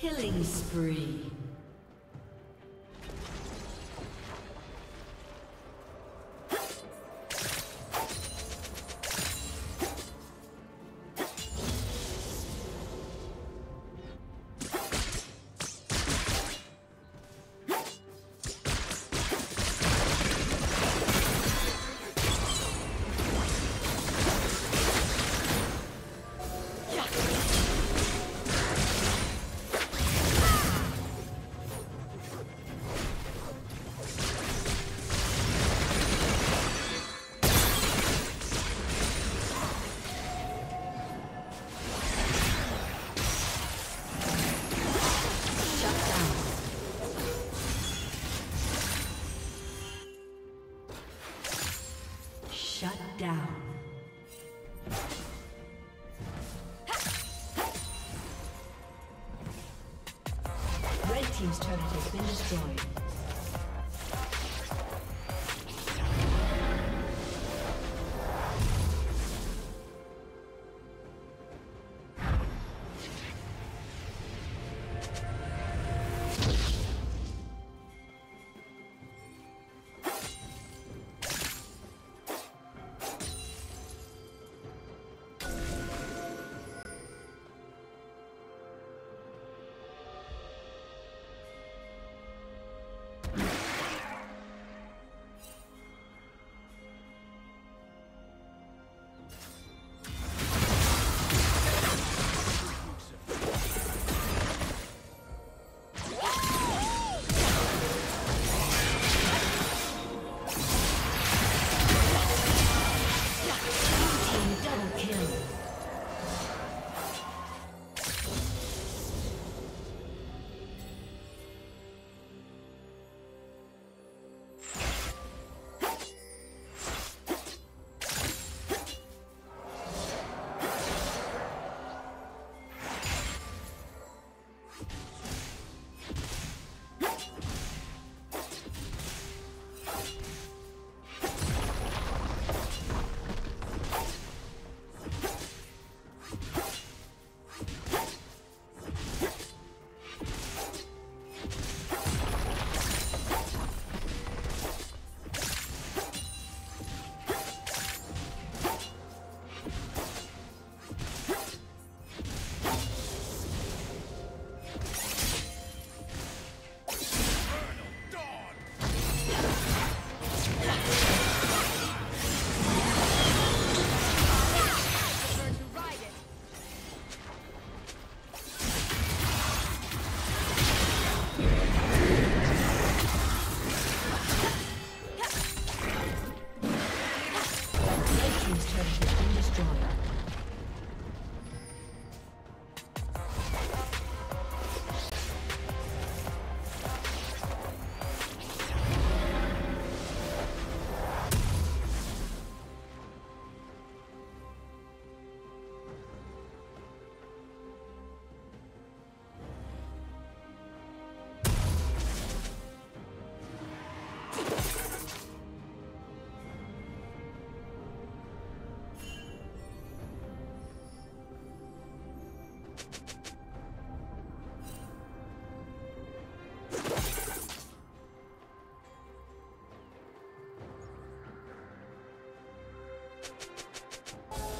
Killing spree. Destroyed.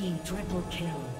Team triple kill.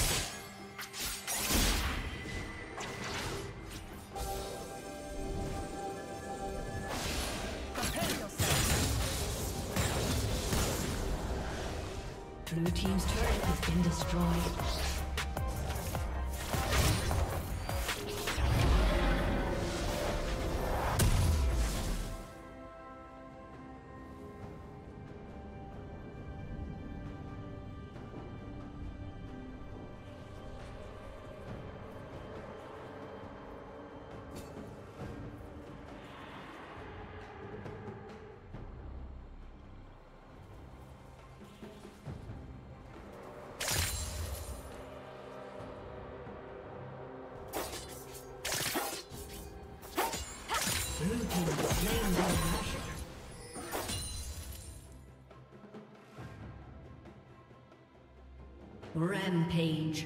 Rampage.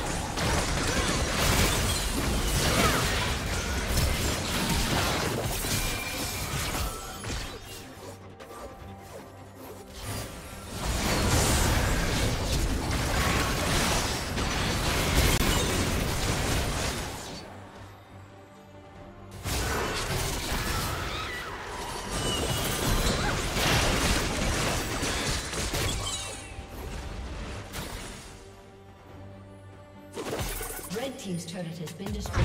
Been destroyed.